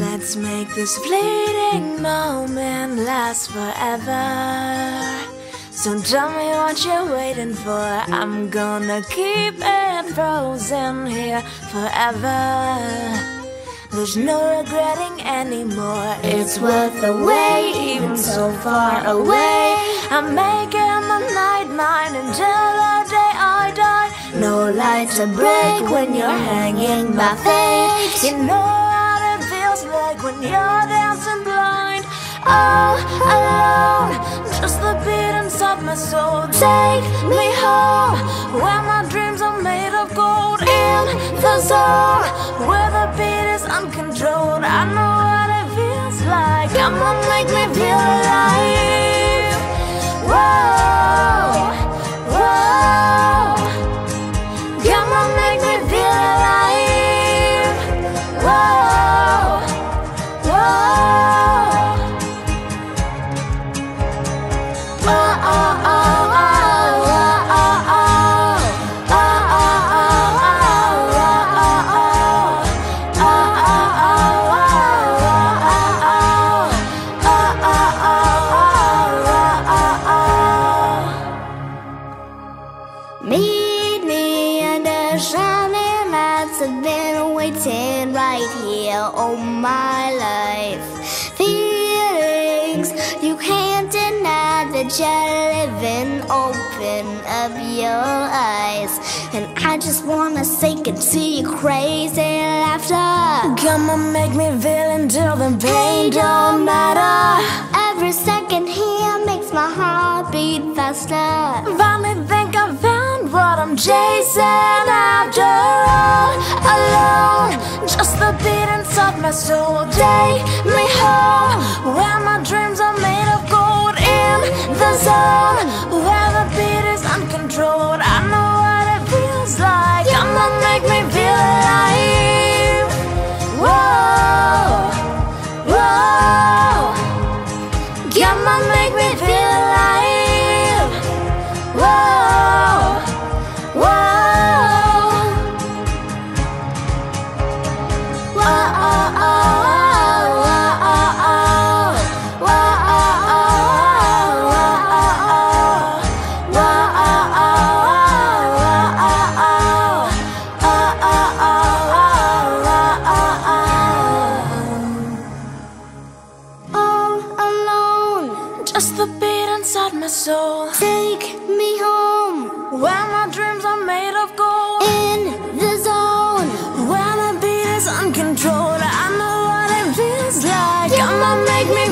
Let's make this fleeting moment last forever. So tell me what you're waiting for. I'm gonna keep it frozen here forever. There's no regretting anymore. It's worth the wait, even so far away. I'm making the night mine until the day I die. No light to break when you're hanging by fate. You know like when you're dancing blind. All alone, just the beat inside my soul. Take me home where my dreams are made of gold. In the zone where the beat is uncontrolled. I know what it feels like. Come on, make me feel alive. Whoa, whoa. Come on, make me feel alive. Whoa, I've been waiting right here all my life. Feelings you can't deny that you're living. Open up your eyes, and I just wanna sink into your crazy laughter. Come on, make me feel until the pain don't matter. Every second here makes my heart beat faster. Finally I'm chasing after all alone. Just the beat inside my soul. Take Just the beat inside my soul. take me home. Where my dreams cold. I know what it feels like. Come on, make me